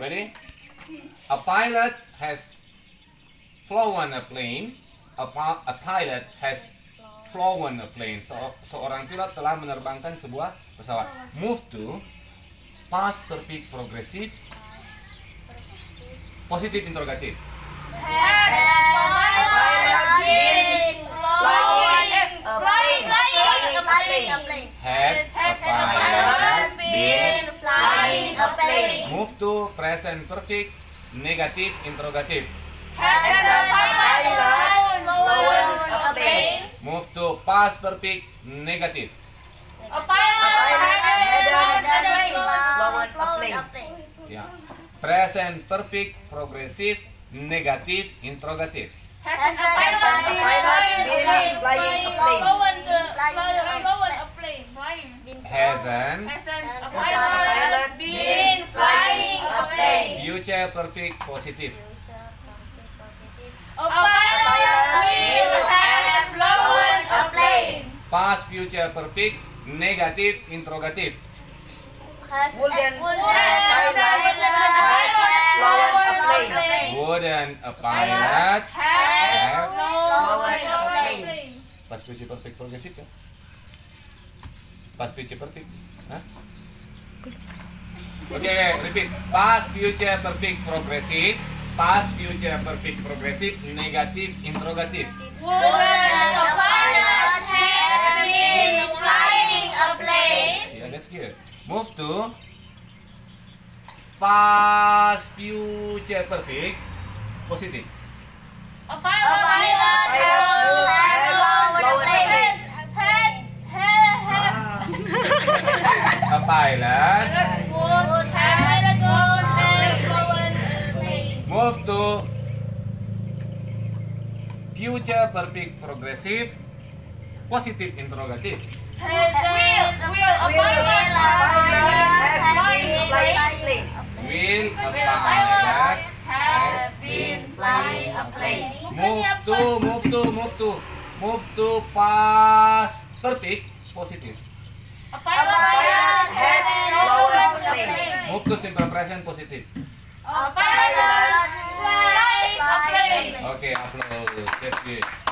Ready? A pilot has flown a plane. A, a pilot has flown a plane. Se- seorang pilot telah menerbangkan sebuah pesawat. Move to past perfect progressive positif interrogatif. Had a pilot Move to present perfect negatif interrogatif. Has a pilot flown a plane. Move to past perfect negatif. A pilot had a flown a plane. Ya. Present perfect progressive negatif interrogatif. Has a pilot been flying a plane. Flown a plane. Flying. Hasn't A pilot been flying a future perfect positif. A pilot will have flown a plane. Past future perfect negatif a pilot Wouldn't a pilot have flown a plane? past future perfect progresif kan? Past future perfect. Hah? Oke, repeat. Past future perfect progresif. Past future perfect progresif negatif interrogatif. Wouldn't a pilot have been flying a plane? Yeah, that's good. Move to past future perfect positif. A pilot flown a plane. Had, had, had, A pilot future perfect progressive positif interrogatif. Had, will, have been flying a plane? Will a Will a pilot pilot have been flying a plane? move to move to move to move to past perfect positif. A pilot had flown a plane. Move to simple present positif. A pilot flies a plane. Oke, upload. That's good. Ah,